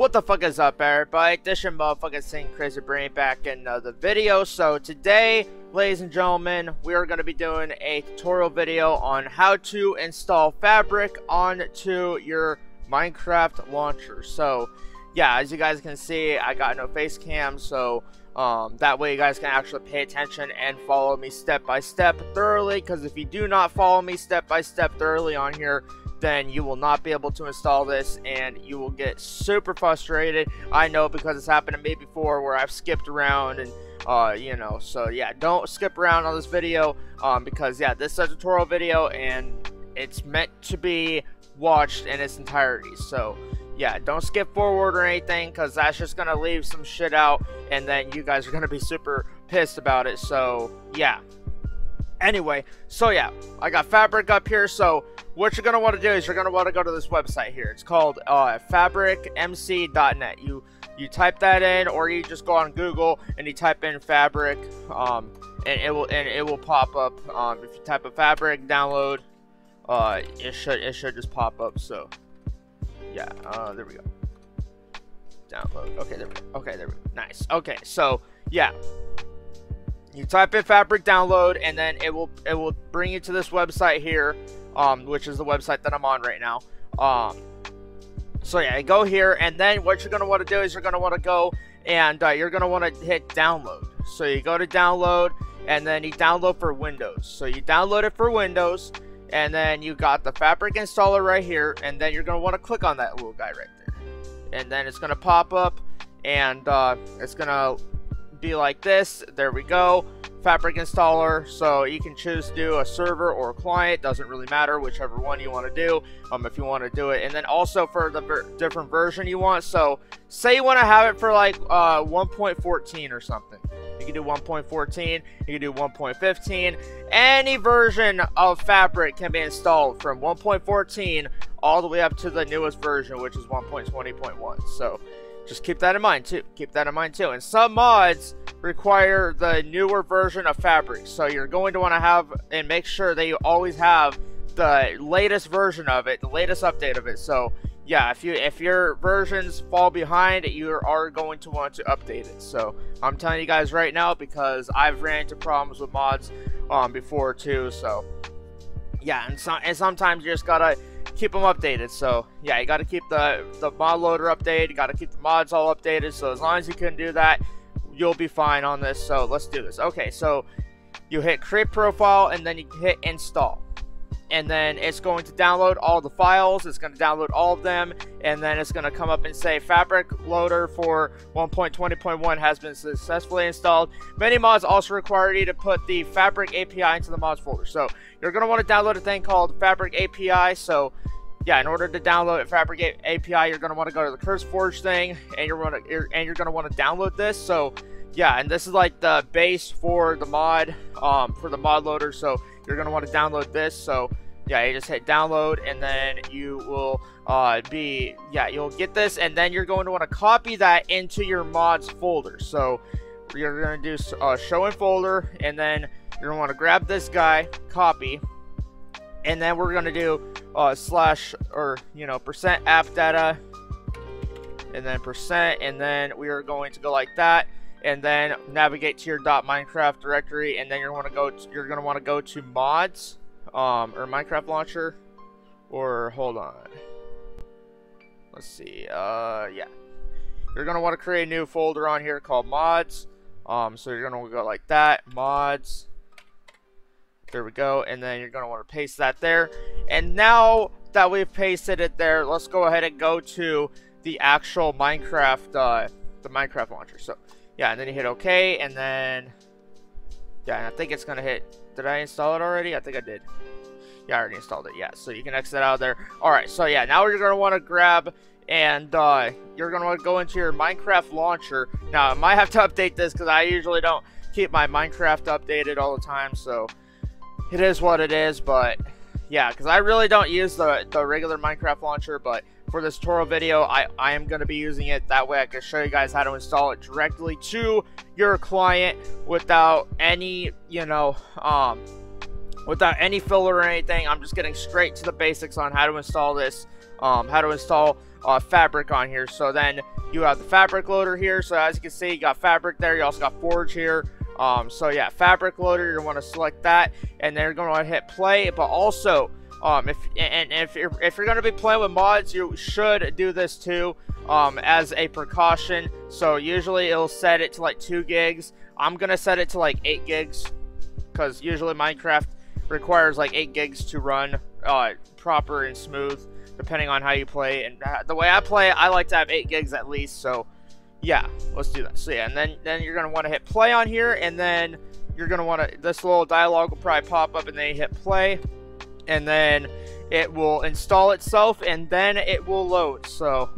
What the fuck is up, everybody? This your motherfucking Sing Crazy Brain back in uh, the video. So today, ladies and gentlemen, we are going to be doing a tutorial video on how to install Fabric onto your Minecraft launcher. So, yeah, as you guys can see, I got no face cam, so um, that way you guys can actually pay attention and follow me step by step thoroughly. Because if you do not follow me step by step thoroughly on here, then you will not be able to install this and you will get super frustrated. I know because it's happened to me before where I've skipped around and uh, you know, so yeah, don't skip around on this video um, because yeah, this is a tutorial video and it's meant to be watched in its entirety. So yeah, don't skip forward or anything because that's just going to leave some shit out and then you guys are going to be super pissed about it. So yeah. Anyway, so yeah, I got Fabric up here, so what you're going to want to do is you're going to want to go to this website here. It's called uh, fabricmc.net. You you type that in, or you just go on Google and you type in Fabric, um, and it will and it will pop up. Um, if you type a Fabric download, uh, it should it should just pop up. So yeah, uh, there we go. Download. Okay, there we go. Okay, there we go. Nice. Okay, so yeah, you type in Fabric download, and then it will it will bring you to this website here um, which is the website that I'm on right now. Um, so yeah, go here, and then what you're gonna want to do is you're gonna want to go and uh, you're gonna want to hit download. So you go to download, and then you download for Windows. So you download it for Windows, and then you got the Fabric installer right here, and then you're gonna want to click on that little guy right there, and then it's gonna pop up, and uh, it's gonna be like this. There we go. Fabric installer, so you can choose to do a server or a client, doesn't really matter, whichever one you want to do, um, if you want to do it. And then also for the ver different version you want, so say you want to have it for like uh, 1.14 or something. You can do 1.14, you can do 1.15. Any version of Fabric can be installed from 1.14 all the way up to the newest version, which is 1.20.1. So just keep that in mind too. Keep that in mind too. And some mods require the newer version of Fabric. So you're going to want to have and make sure that you always have the latest version of it, the latest update of it. So yeah, if you if your versions fall behind, you are going to want to update it. So I'm telling you guys right now because I've ran into problems with mods um, before too. So yeah, and, so, and sometimes you just gotta keep them updated. So yeah, you gotta keep the the mod loader updated. You gotta keep the mods all updated. So as long as you can do that, you'll be fine on this. So let's do this. Okay, so you hit create profile and then you hit install. And then it's going to download all the files. It's going to download all of them. And then it's going to come up and say Fabric Loader for 1.20.1 has been successfully installed. Many mods also require you to put the Fabric API into the mods folder. So you're going to want to download a thing called Fabric API. So yeah, in order to download Fabric API, you're going to want to go to the CurseForge thing, and you're going to and you're going to want to download this. So yeah, and this is like the base for the mod, um, for the mod loader. So you're going to want to download this. So yeah, you just hit download, and then you will uh, be yeah, you'll get this, and then you're going to want to copy that into your mods folder. So you're going to do uh, show in folder, and then you're going to want to grab this guy, copy, and then we're going to do uh, slash or you know percent app data, and then percent, and then we are going to go like that and then navigate to your .minecraft directory, and then you're to go. To, you're to want to go to mods, um, or Minecraft launcher, or hold on. Let's see. Uh, yeah. You're to want to create a new folder on here called mods. Um, so you're to go like that, mods. There we go, and then you're to want to paste that there. And now that we've pasted it there, let's go ahead and go to the actual Minecraft, uh, the Minecraft launcher. So yeah, and then you hit OK, and then, yeah, and I think it's going to hit, did I install it already? I think I did. Yeah, I already installed it, yeah, so you can exit out of there. Alright, so yeah, now you're going to want to grab, and uh, you're going to go into your Minecraft launcher. Now, I might have to update this, because I usually don't keep my Minecraft updated all the time, so it is what it is, but yeah, because I really don't use the, the regular Minecraft launcher, but for this tutorial video, I, I am going to be using it. That way I can show you guys how to install it directly to your client without any, you know, um, without any filler or anything. I'm just getting straight to the basics on how to install this, um, how to install uh, fabric on here. So then you have the fabric loader here. So as you can see, you got fabric there. You also got forge here. Um, so yeah, fabric loader, to want to select that, and then you're going to hit play. But also, um, if and if you're if you're going to be playing with mods, you should do this too, um, as a precaution. So usually it'll set it to like two gigs. I'm gonna set it to like eight gigs, because usually Minecraft requires like eight gigs to run uh, proper and smooth, depending on how you play. And uh, the way I play, I like to have eight gigs at least. So yeah, let's do that. So yeah, and then then you're gonna want to hit play on here, and then you're gonna want to this little dialog will probably pop up, and then you hit play, and then it will install itself, and then it will load. So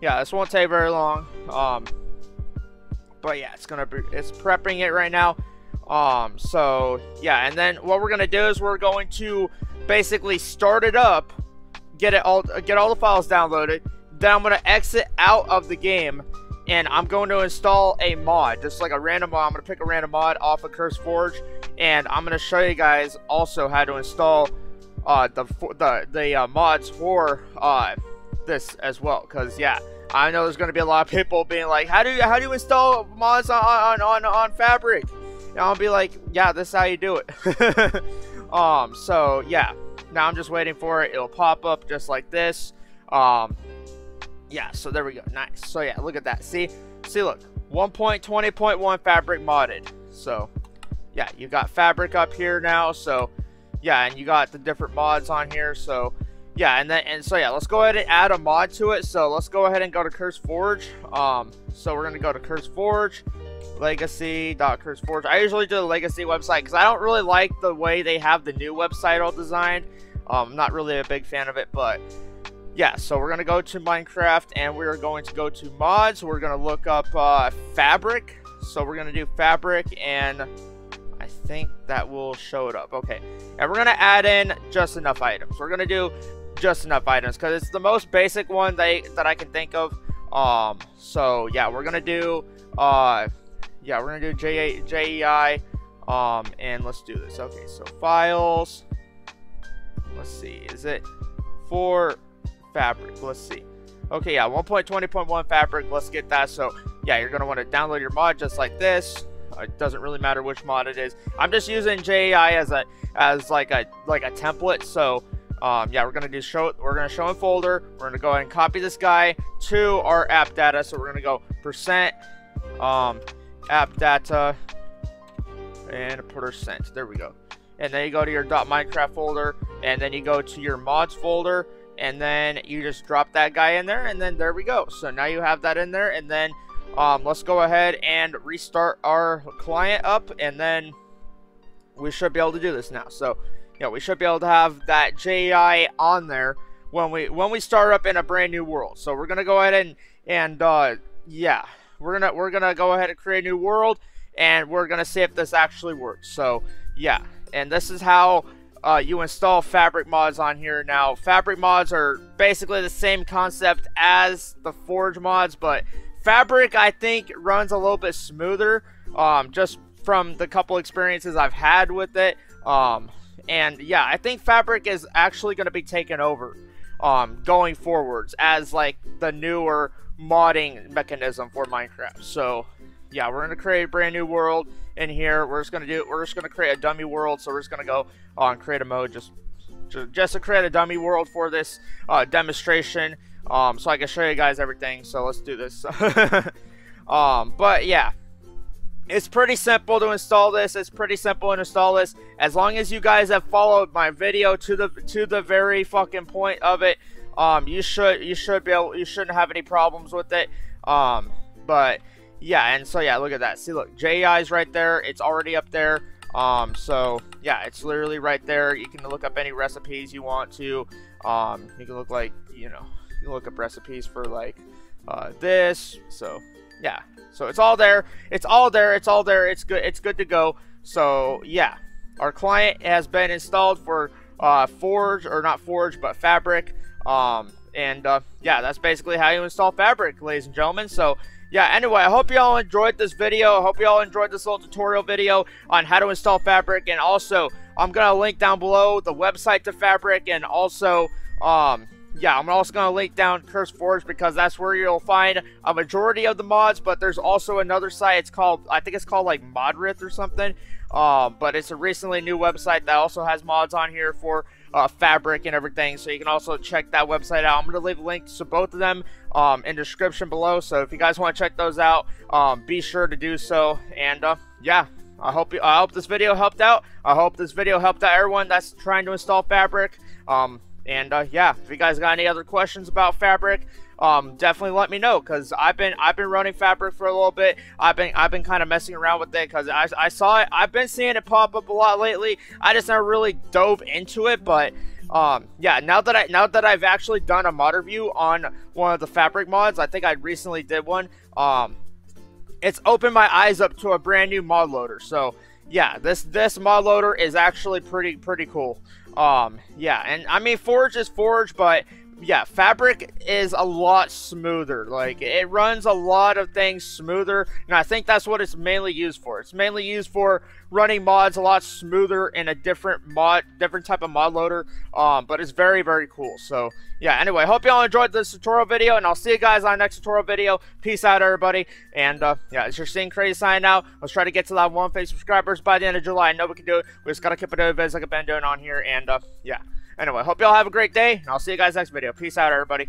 yeah, this won't take very long. Um, but yeah, it's gonna be it's prepping it right now. Um, so yeah, and then what we're gonna do is we're going to basically start it up, get it all get all the files downloaded. Then I'm gonna exit out of the game and I'm going to install a mod, just like a random mod. I'm to pick a random mod off of CurseForge and I'm to show you guys also how to install uh, the the, the uh, mods for uh, this as well. Because, yeah, I know there's to be a lot of people being like, how do you, how do you install mods on, on, on, on Fabric? And I'll be like, yeah, this is how you do it. um, so, yeah. Now I'm just waiting for it. It'll pop up just like this. Um, yeah, so there we go. Nice. So yeah, look at that. See? See, look. 1.20.1 fabric modded. So, yeah, you got fabric up here now. So, yeah, and you got the different mods on here. So, yeah, and then and so yeah, let's go ahead and add a mod to it. So let's go ahead and go to CurseForge. Um, so we're gonna go to CurseForge, Legacy.CurseForge. I usually do the Legacy website because I don't really like the way they have the new website all designed. Um, I'm not really a big fan of it, but yeah, so we're to go to Minecraft and we're going to go to mods. We're to look up uh, fabric. So we're to do fabric and I think that will show it up. Okay, and we're going to add in just enough items. We're going to do just enough items because it's the most basic one that I, that I can think of. Um, so yeah, we're going to do, uh, yeah, we're going to do J JEI. Um, and let's do this. Okay, so files. Let's see, is it for fabric. Let's see. Okay, yeah, 1.20.1 fabric. Let's get that. So, yeah, you're going to want to download your mod just like this. It doesn't really matter which mod it is. I'm just using JEI as a as like a like a template. So, um, yeah, we're gonna do show. We're gonna show in folder. We're gonna go ahead and copy this guy to our app data. So we're gonna go percent um, app data and percent. There we go. And then you go to your .minecraft folder, and then you go to your mods folder, and then you just drop that guy in there and then there we go so now you have that in there and then um, let's go ahead and restart our client up and then we should be able to do this now. So yeah we should be able to have that JEI on there when we when we start up in a brand new world. So we're gonna go ahead and and uh, yeah we're gonna we're gonna go ahead and create a new world and we're gonna see if this actually works. So yeah and this is how uh, you install fabric mods on here. Now, fabric mods are basically the same concept as the forge mods, but fabric I think runs a little bit smoother um, just from the couple experiences I've had with it. Um, and yeah, I think fabric is actually going to be taken over um, going forwards as like the newer modding mechanism for Minecraft. So yeah, we're gonna create a brand new world in here. We're just gonna do. We're just gonna create a dummy world. So we're just gonna go on create a mode, just just to create a dummy world for this uh, demonstration. Um, so I can show you guys everything. So let's do this. um, but yeah, it's pretty simple to install this. It's pretty simple to install this. As long as you guys have followed my video to the to the very fucking point of it, um, you should you should be able you shouldn't have any problems with it. Um, but yeah, and so yeah, look at that. See, look, JEI's right there. It's already up there. Um, so yeah, it's literally right there. You can look up any recipes you want to. Um, you can look like you know, you can look up recipes for like uh, this. So yeah, so it's all there. It's all there. It's all there. It's good. It's good to go. So yeah, our client has been installed for uh, Forge or not Forge, but Fabric. Um, and uh, yeah, that's basically how you install Fabric, ladies and gentlemen. So yeah, anyway, I hope you all enjoyed this video. I hope you all enjoyed this little tutorial video on how to install Fabric. And also, I'm going to link down below the website to Fabric and also, um, yeah, I'm also going to link down CurseForge because that's where you'll find a majority of the mods, but there's also another site, it's called, I think it's called like Modrinth or something, um, but it's a recently new website that also has mods on here for uh, fabric and everything, so you can also check that website out. I'm going to leave links to both of them um, in the description below, so if you guys want to check those out, um, be sure to do so, and uh, yeah, I hope you, I hope this video helped out. I hope this video helped out everyone that's trying to install Fabric. Um, and uh, yeah, if you guys got any other questions about Fabric, um, definitely let me know because I've been I've been running Fabric for a little bit. I've been I've been kind of messing around with it because I, I saw it. I've been seeing it pop up a lot lately. I just never really dove into it, but um, yeah, now that I now that I've actually done a mod review on one of the Fabric mods, I think I recently did one. Um, it's opened my eyes up to a brand new mod loader. So yeah, this this mod loader is actually pretty pretty cool. Um, yeah, and I mean Forge is Forge, but yeah, Fabric is a lot smoother. Like it runs a lot of things smoother, and I think that's what it's mainly used for. It's mainly used for running mods a lot smoother in a different mod, different type of mod loader. Um, but it's very very cool. So yeah. Anyway, hope y'all enjoyed this tutorial video, and I'll see you guys on the next tutorial video. Peace out, everybody. And uh, yeah, it's your Sing Crazy sign out. Let's try to get to that 1K subscribers by the end of July. I know we can do it. We just gotta keep it vids like I've been doing on here, and uh, yeah. Anyway, hope y'all have a great day, and I'll see you guys next video. Peace out, everybody.